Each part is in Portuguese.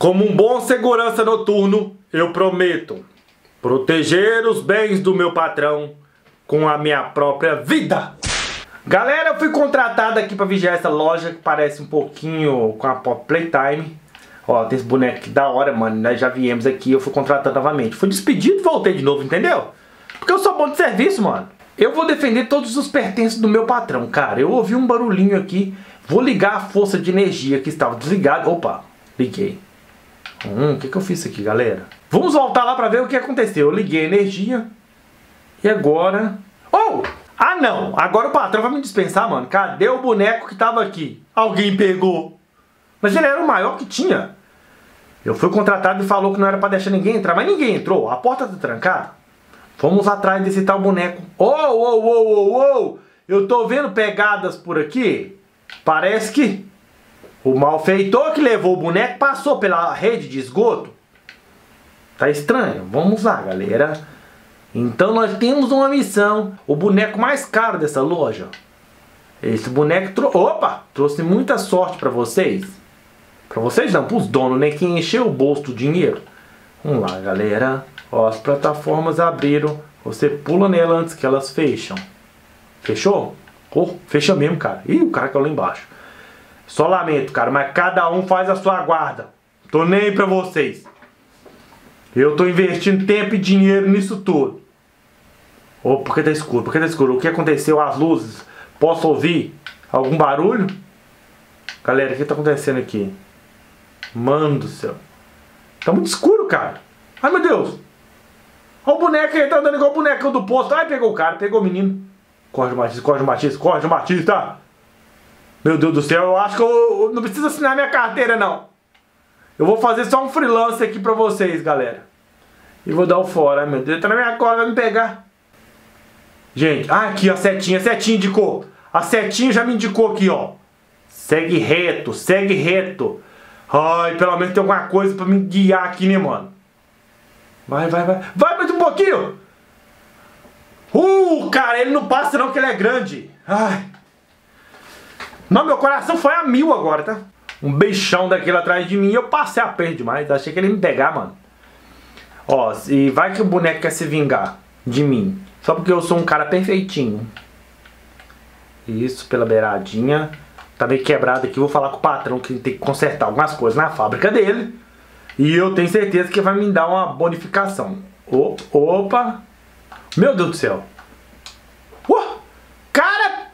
Como um bom segurança noturno, eu prometo proteger os bens do meu patrão com a minha própria vida. Galera, eu fui contratado aqui para vigiar essa loja que parece um pouquinho com a Pop Playtime. Ó, tem esse boneco aqui da hora, mano. Nós já viemos aqui, eu fui contratado novamente. Fui despedido e voltei de novo, entendeu? Porque eu sou bom de serviço, mano. Eu vou defender todos os pertences do meu patrão, cara. Eu ouvi um barulhinho aqui. Vou ligar a força de energia que estava desligada. Opa, liguei. Hum, o que, que eu fiz aqui, galera? Vamos voltar lá pra ver o que aconteceu. Eu liguei a energia. E agora... Oh! Ah, não! Agora o patrão vai me dispensar, mano. Cadê o boneco que tava aqui? Alguém pegou. Mas ele era o maior que tinha. Eu fui contratado e falou que não era pra deixar ninguém entrar. Mas ninguém entrou. A porta tá trancada. Vamos atrás desse tal boneco. Oh, oh, oh, oh, oh! Eu tô vendo pegadas por aqui. Parece que o malfeitor que levou o boneco passou pela rede de esgoto. Tá estranho. Vamos lá, galera. Então nós temos uma missão. O boneco mais caro dessa loja. Esse boneco tro Opa! trouxe muita sorte para vocês. Para vocês não, para os donos, né? Que encheu o bolso do dinheiro. Vamos lá, galera. Ó, as plataformas abriram. Você pula nela antes que elas fecham. Fechou? Oh, fecha mesmo, cara. Ih, o cara caiu lá embaixo. Só lamento, cara, mas cada um faz a sua guarda. Tô nem aí pra vocês. Eu tô investindo tempo e dinheiro nisso tudo. Ô, oh, por que tá escuro? Por que tá escuro? O que aconteceu? As luzes? Posso ouvir? Algum barulho? Galera, o que tá acontecendo aqui? Mano do céu. Tá muito escuro, cara. Ai, meu Deus. Olha o boneco aí, tá andando igual o boneco do posto. Ai, pegou o cara, pegou o menino. Corre, Batista, corre, Batista, corre, Batista. Meu Deus do céu, eu acho que eu não preciso assinar minha carteira, não. Eu vou fazer só um freelance aqui pra vocês, galera. E vou dar o fora. Meu Deus, tá na minha cola, vai me pegar. Gente, ah, aqui, a setinha, a setinha indicou. A setinha já me indicou aqui, ó. Segue reto, segue reto. Ai, pelo menos tem alguma coisa pra me guiar aqui, né, mano? Vai, vai, vai. Vai mais um pouquinho. Uh, cara, ele não passa não, que ele é grande. Ai. Não, meu coração foi a mil agora, tá? Um beijão daquele atrás de mim eu passei a perto demais. Achei que ele ia me pegar, mano. Ó, e vai que o boneco quer se vingar de mim. Só porque eu sou um cara perfeitinho. Isso, pela beiradinha. Tá meio quebrado aqui. Vou falar com o patrão que tem que consertar algumas coisas na fábrica dele. E eu tenho certeza que vai me dar uma bonificação. Opa! Meu Deus do céu! Uh, cara!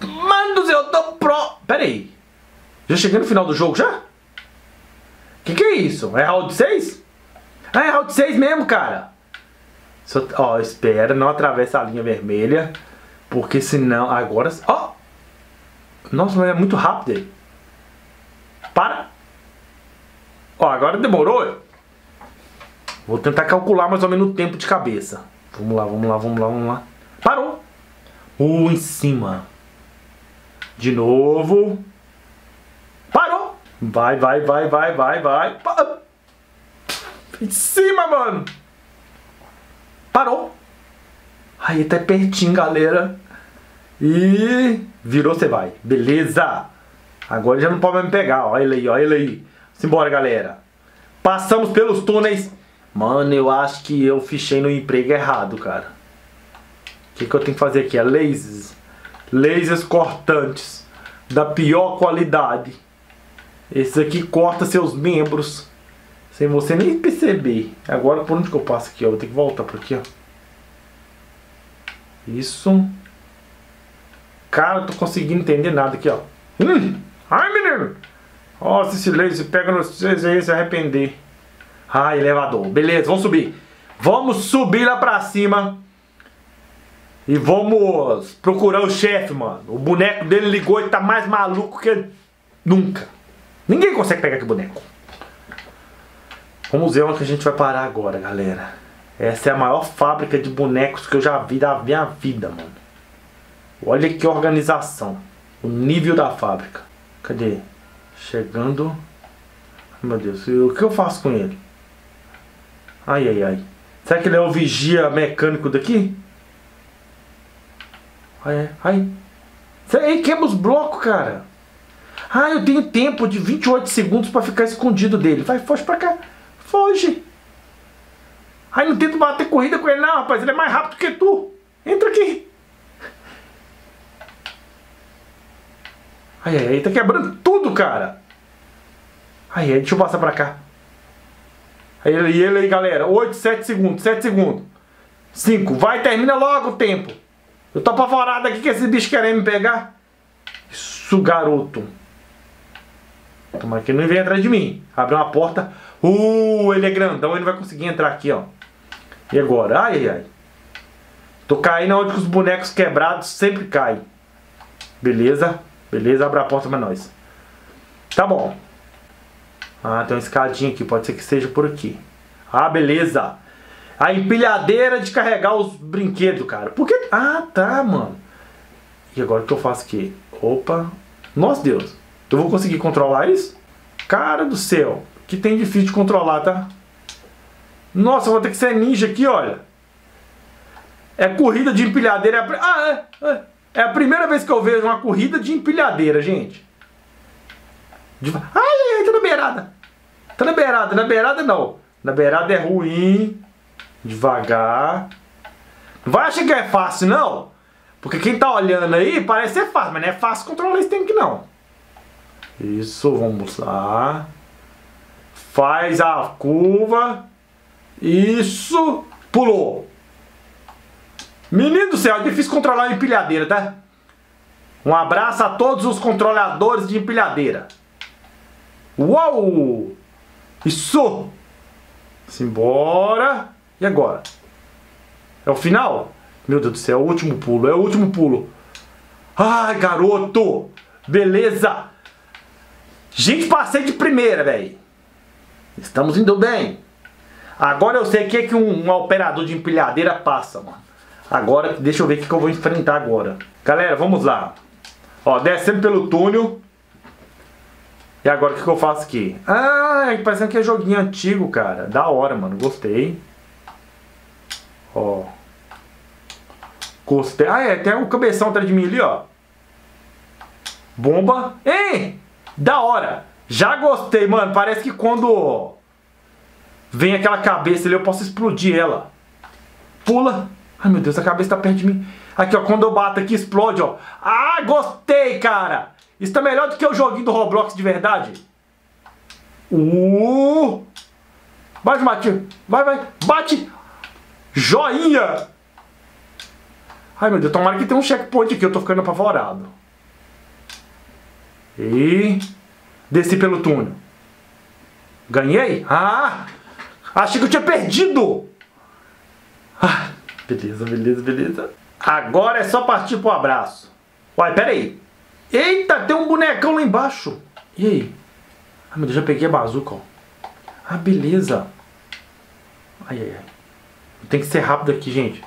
Mano do céu, eu tô pro... Pera aí. Já cheguei no final do jogo já? Que que é isso? É round 6? Ah, é round 6 mesmo, cara. Só, ó, espera, não atravessa a linha vermelha. Porque senão... Agora... Ó! Nossa, mas é muito rápido aí. Para! Ó, agora demorou. Vou tentar calcular mais ou menos o tempo de cabeça. Vamos lá, vamos lá, vamos lá, vamos lá. Parou. Uh, em cima. De novo. Parou. Vai, vai, vai, vai, vai, vai. Em cima, mano. Parou. Aí tá pertinho, galera. E virou, você vai. Beleza. Agora já não pode mais me pegar. Olha ele aí, olha ele aí. Simbora, galera. Passamos pelos túneis. Mano, eu acho que eu fichei no emprego errado, cara. O que, que eu tenho que fazer aqui? É lasers. Lasers cortantes. Da pior qualidade. Esse aqui corta seus membros. Sem você nem perceber. Agora por onde que eu passo aqui, ó? Vou ter que voltar por aqui, ó. Isso. Cara, eu tô conseguindo entender nada aqui, ó. Hum. Ai, menino. Nossa, esse laser pega no vocês aí se arrepender. Ah, elevador. Beleza, vamos subir. Vamos subir lá pra cima. E vamos procurar o chefe, mano. O boneco dele ligou e tá mais maluco que nunca. Ninguém consegue pegar aquele boneco. Vamos ver onde a gente vai parar agora, galera. Essa é a maior fábrica de bonecos que eu já vi da minha vida, mano. Olha que organização. O nível da fábrica. Cadê? Chegando. Meu Deus, o que eu faço com ele? Ai, ai, ai. Será que ele é o vigia mecânico daqui? Ai, ai. Ele quebra os blocos, cara. Ah, eu tenho tempo de 28 segundos pra ficar escondido dele. Vai, foge pra cá. Foge. Aí não tento bater corrida com ele, não, rapaz. Ele é mais rápido que tu. Entra aqui. Aí, aí, tá quebrando tudo, cara. Aí, aí, deixa eu passar pra cá. Aí ele, ele aí, galera. 8, 7 segundos, 7 segundos. 5. Vai, termina logo o tempo. Eu tô apavorado aqui que esse bicho querendo me pegar. Isso, garoto. Tomara que ele não venha atrás de mim. Abre uma porta. Uh, ele é grandão, ele vai conseguir entrar aqui, ó. E agora? Ai, ai, ai. Tô caindo onde os bonecos quebrados sempre caem. Beleza? Beleza, abre a porta pra nós. Tá bom. Ah, tem uma escadinha aqui, pode ser que seja por aqui. Ah, beleza. A empilhadeira de carregar os brinquedos, cara. Por que... Ah, tá, mano. E agora o que eu faço aqui? Opa. Nossa, Deus. Eu vou conseguir controlar isso? Cara do céu. Que tem difícil de controlar, tá? Nossa, eu vou ter que ser ninja aqui, olha. É corrida de empilhadeira. É ah, é, é. É a primeira vez que eu vejo uma corrida de empilhadeira, gente. De... Ai, ai, ai, tá na beirada. Tá na beirada, na beirada não. Na beirada é ruim. Devagar. Não vai achar que é fácil, não. Porque quem tá olhando aí parece ser fácil, mas não é fácil controlar esse tanque, não. Isso, vamos lá. Faz a curva. Isso. Pulou. Menino do céu, é difícil controlar a empilhadeira, tá? Um abraço a todos os controladores de empilhadeira. Uau! Isso! Simbora! E agora? É o final? Meu Deus do céu, é o último pulo, é o último pulo. Ai, garoto! Beleza! Gente, passei de primeira, velho. Estamos indo bem. Agora eu sei o que, é que um, um, operador de empilhadeira passa, mano. Agora, deixa eu ver o que, que eu vou enfrentar agora. Galera, vamos lá. Ó, descendo pelo túnel. E agora o que, que eu faço aqui? Ah, parecendo que é joguinho antigo, cara. Da hora, mano. Gostei. Ó. Gostei. Ah, é. Tem um cabeção atrás de mim ali, ó. Bomba. Ei! Da hora. Já gostei, mano. Parece que quando vem aquela cabeça ali, eu posso explodir ela. Pula. Ai, meu Deus, a cabeça tá perto de mim. Aqui, ó. Quando eu bato aqui, explode, ó. Ah, gostei, cara. Isso tá melhor do que o joguinho do Roblox de verdade. Uh! Bate, Matinho. Vai, vai. Bate. Joinha. Ai, meu Deus. Tomara que tenha um checkpoint aqui. Eu tô ficando apavorado. E desci pelo túnel. Ganhei? Ah! Achei que eu tinha perdido! Ah, beleza, beleza, beleza. Agora é só partir pro abraço. Uai, pera aí. Eita, tem um bonecão lá embaixo. E aí? Ah, meu Deus, já peguei a bazuca, ó. Ah, beleza. Ai, ai, ai. Tem que ser rápido aqui, gente.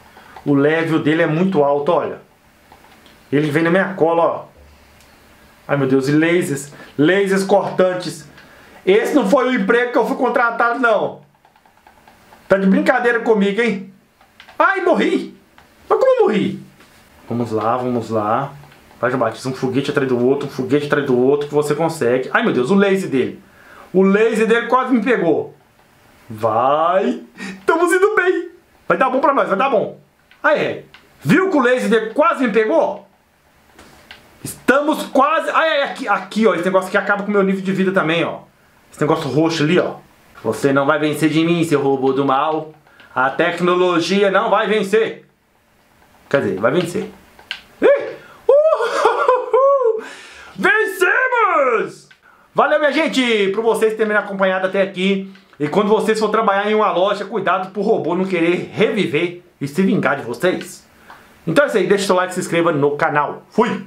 O level dele é muito alto, olha. Ele vem na minha cola, ó. Ai meu Deus, e lasers, lasers cortantes. Esse não foi o emprego que eu fui contratado, não. Tá de brincadeira comigo, hein? Ai, morri! Mas como eu morri? Vamos lá, vamos lá. Vai, João Batista, um foguete atrás do outro, um foguete atrás do outro que você consegue. Ai meu Deus, o laser dele. O laser dele quase me pegou. Vai. Estamos indo bem. Vai dar bom pra nós, vai dar bom. Aí. Viu que o laser quase me pegou? Estamos quase... Ai, aqui, aqui, ó. Esse negócio aqui acaba com o meu nível de vida também, ó. Esse negócio roxo ali, ó. Você não vai vencer de mim, seu robô do mal. A tecnologia não vai vencer. Quer dizer, vai vencer. Vencemos! Valeu, minha gente, por vocês terem me acompanhado até aqui. E quando vocês for trabalhar em uma loja, cuidado pro robô não querer reviver e se vingar de vocês. Então é isso aí, deixa o seu like se inscreva no canal. Fui!